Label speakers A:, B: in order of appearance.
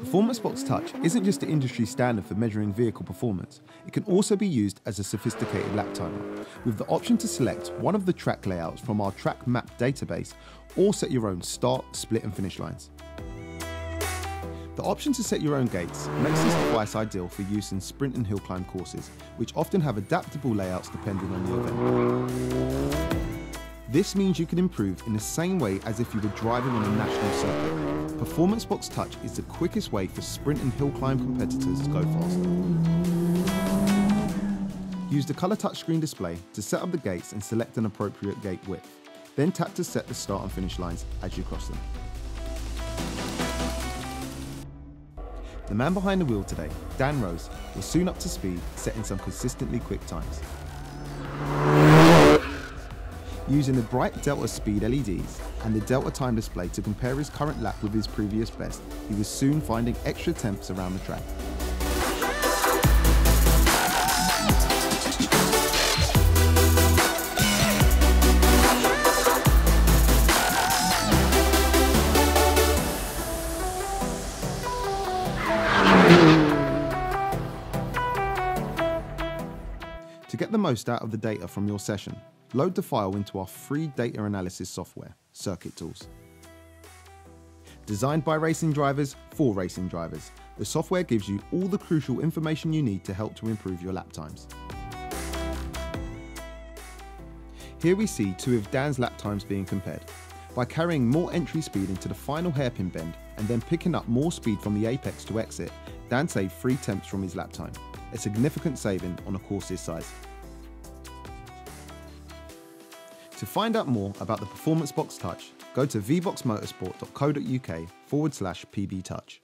A: Performance Box Touch isn't just the industry standard for measuring vehicle performance, it can also be used as a sophisticated lap timer, with the option to select one of the track layouts from our track map database or set your own start, split and finish lines. The option to set your own gates makes this device ideal for use in sprint and hill climb courses, which often have adaptable layouts depending on the event. This means you can improve in the same way as if you were driving on a national circuit. Performance Box Touch is the quickest way for sprint and hill climb competitors to go faster. Use the colour touchscreen display to set up the gates and select an appropriate gate width. Then tap to set the start and finish lines as you cross them. The man behind the wheel today, Dan Rose, was soon up to speed, setting some consistently quick times. Using the bright Delta Speed LEDs and the Delta Time display to compare his current lap with his previous best, he was soon finding extra temps around the track. To get the most out of the data from your session, load the file into our free data analysis software, Circuit Tools. Designed by racing drivers for racing drivers, the software gives you all the crucial information you need to help to improve your lap times. Here we see two of Dan's lap times being compared. By carrying more entry speed into the final hairpin bend and then picking up more speed from the apex to exit, Dan saved 3 temps from his lap time, a significant saving on a course this size. To find out more about the Performance Box Touch, go to vboxmotorsport.co.uk forward slash pbtouch.